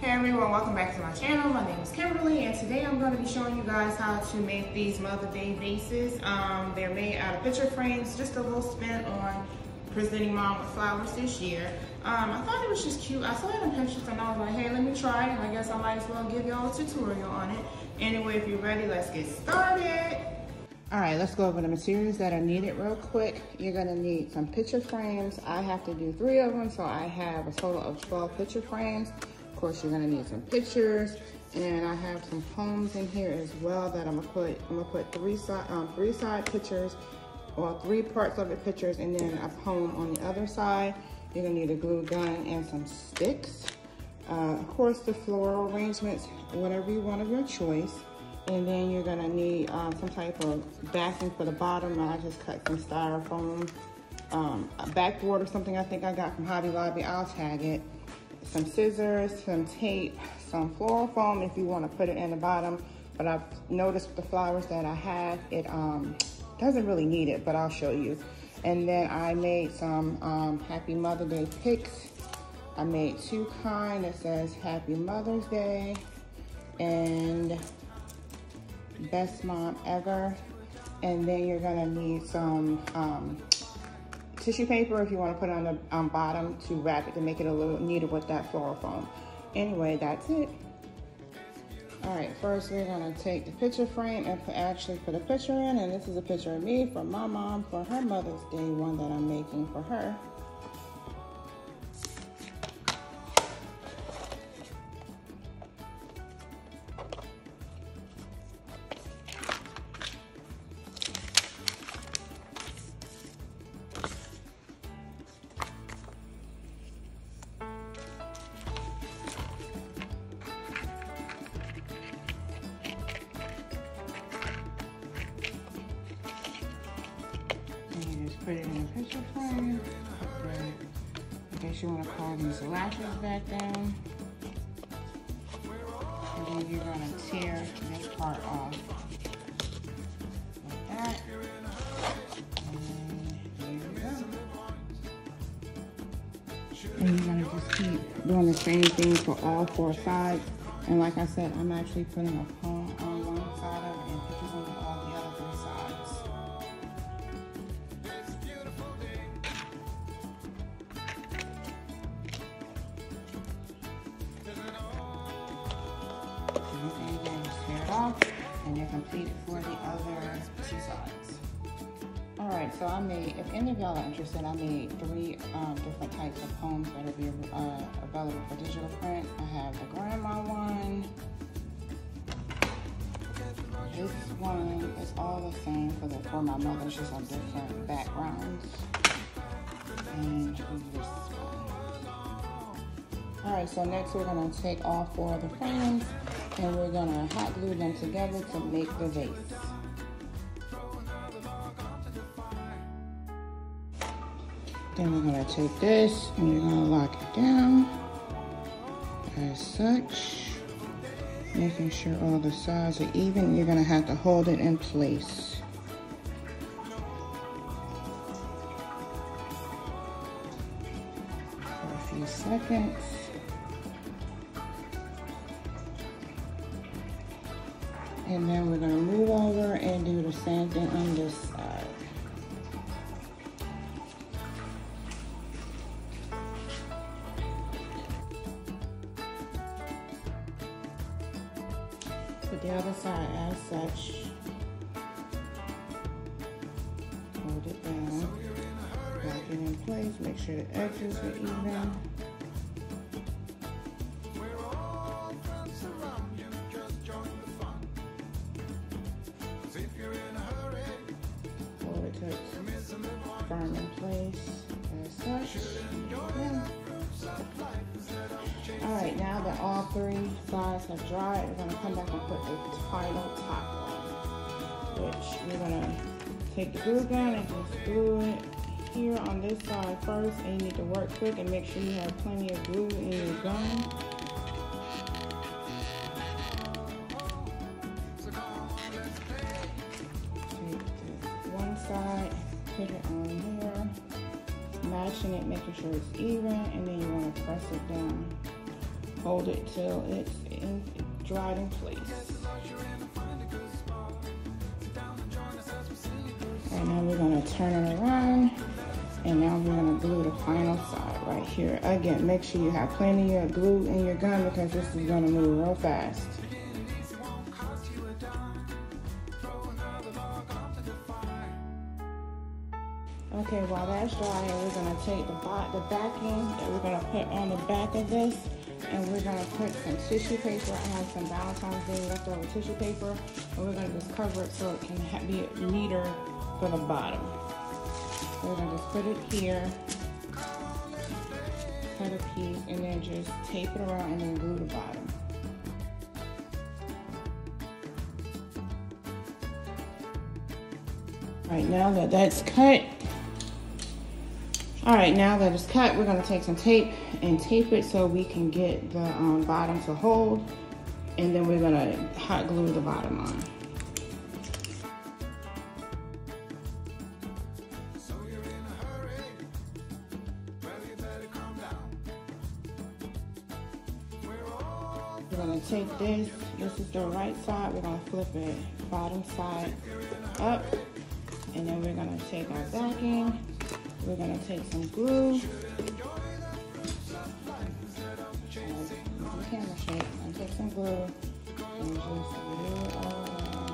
Hey everyone, welcome back to my channel. My name is Kimberly and today I'm going to be showing you guys how to make these Mother Day vases. Um, they're made out of picture frames, just a little spin on presenting mom with flowers this year. Um, I thought it was just cute. I saw it in pictures and I was like, hey, let me try it and I guess I might as well give y'all a tutorial on it. Anyway, if you're ready, let's get started. All right, let's go over the materials that are needed real quick. You're gonna need some picture frames. I have to do three of them, so I have a total of 12 picture frames. Course, you're gonna need some pictures, and I have some poems in here as well that I'm gonna put. I'm gonna put three side, um, three side pictures, or three parts of the pictures, and then a poem on the other side. You're gonna need a glue gun and some sticks. Uh, of course, the floral arrangements, whatever you want of your choice. And then you're gonna need um, some type of backing for the bottom. I just cut some styrofoam, um, a backboard or something I think I got from Hobby Lobby. I'll tag it. Some scissors, some tape, some floral foam if you wanna put it in the bottom. But I've noticed the flowers that I have, it um, doesn't really need it, but I'll show you. And then I made some um, Happy Mother Day picks. I made two kind that says Happy Mother's Day and best mom ever. And then you're gonna need some um, tissue paper if you wanna put it on the um, bottom to wrap it to make it a little neater with that floral foam. Anyway, that's it. All right, first we're gonna take the picture frame and put, actually put a picture in, and this is a picture of me from my mom for her Mother's Day one that I'm making for her. Put it in picture frame. I guess you want to call these lashes back down. And then you're going to tear this part off. Like that. And you're going to just keep doing the same thing for all four sides. And like I said, I'm actually putting a and you're complete for the other two sides. All right, so I made, if any of y'all are interested, I made three um, different types of poems that'll be uh, available for digital print. I have the grandma one. This one is all the same for the for my mother, it's just on different backgrounds. And this one. All right, so next we're gonna take all four of the frames and we're gonna hot glue them together to make the vase. Then we're gonna take this and we're gonna lock it down as such. Making sure all the sides are even. You're gonna have to hold it in place. For a few seconds. And then we're gonna move over and do the same thing on this side. Put the other side as such. Hold it down. Lock it in place. Make sure the edges are even. Three sides have dried, we're gonna come back and put the final top on, which we're gonna take the glue gun and just glue it here on this side first, and you need to work quick and make sure you have plenty of glue in your gun. One side, put it on here, matching it, making sure it's even, and then you want to press it down hold it till it's in, dried in place. And now we're gonna turn it around and now we're gonna glue the final side right here. Again, make sure you have plenty of glue in your gun because this is gonna move real fast. Okay, while that's drying, we're gonna take the, the backing that we're gonna put on the back of this and we're gonna put some tissue paper. I have some Valentine's Day leftover tissue paper and we're gonna just cover it so it can be neater for the bottom. We're gonna just put it here, cut a piece, and then just tape it around and then glue the bottom. All right, now that that's cut, all right, now that it's cut, we're gonna take some tape and tape it so we can get the um, bottom to hold. And then we're gonna hot glue the bottom on. We're gonna take this, this is the right side, we're gonna flip it bottom side up. And then we're gonna take our backing we're gonna take some glue. camera shape. And take some glue and just glue it all around.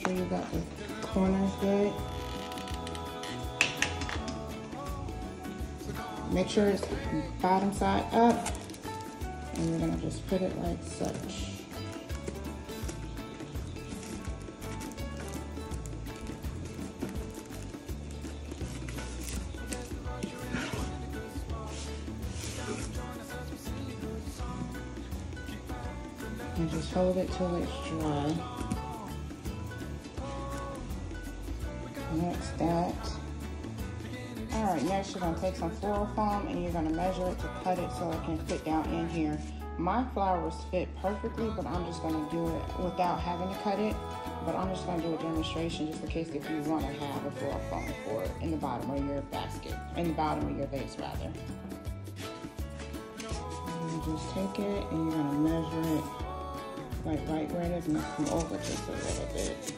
Sure you got the corners good. Make sure it's bottom side up. And we're gonna just put it like such. And just hold it till it's dry. Next that. All right, next you're gonna take some floral foam and you're gonna measure it to cut it so it can fit down in here. My flowers fit perfectly, but I'm just gonna do it without having to cut it. But I'm just gonna do a demonstration just in case if you wanna have a floral foam for it in the bottom of your basket, in the bottom of your vase rather. And you just take it and you're gonna measure it like right where it is and come over just a little bit.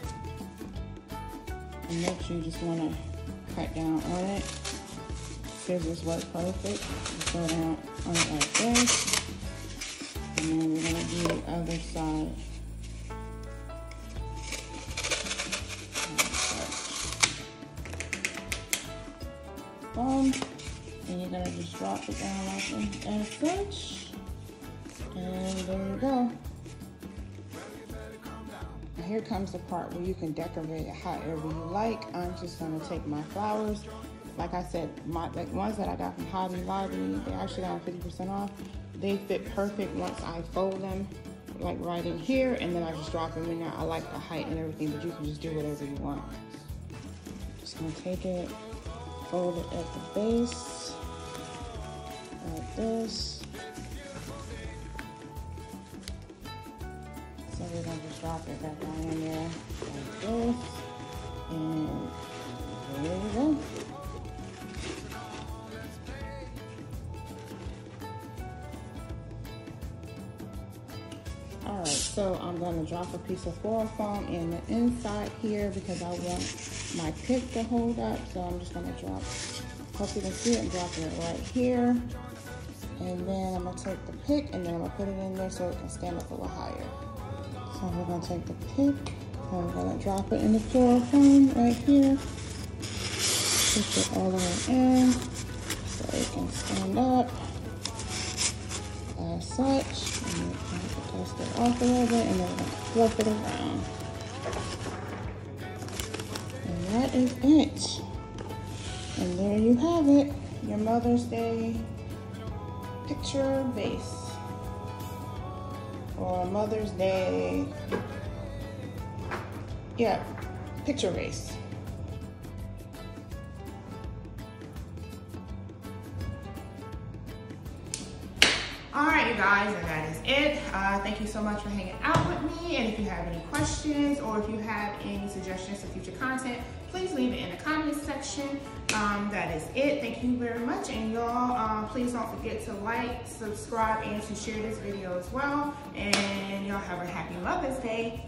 And make sure you just want to cut down on it. Scissors work perfect. Go down on it like this. And then we're going to do the other side. Boom. And you're going to just drop it down like as such. And there you go here comes the part where you can decorate it however you like. I'm just gonna take my flowers. Like I said, my like ones that I got from Hobby Lobby, they actually got 50% off. They fit perfect once I fold them, like right in here, and then I just drop them in there. I like the height and everything, but you can just do whatever you want. Just gonna take it, fold it at the base, like this. We're going to drop it back in there like this. And there we go. Alright, so I'm going to drop a piece of foam in the inside here because I want my pick to hold up. So I'm just going to drop, hope you can see it, and drop it right here. And then I'm going to take the pick and then I'm going to put it in there so it can stand up a little higher. So we're to take the pick and we're to drop it in the floral foam right here. Push it all the way in so it can stand up as such. And we're going to dust it off a little bit and then we're to fluff it around. And that is it. And there you have it, your Mother's Day picture base or Mother's Day. Yeah, picture race. All right, you guys, and that is it. Uh, thank you so much for hanging out with me. And if you have any questions or if you have any suggestions for future content, please leave it in the comment section. Um, that is it. Thank you very much. And y'all, uh, please don't forget to like, subscribe, and to share this video as well. And y'all have a happy Mother's Day.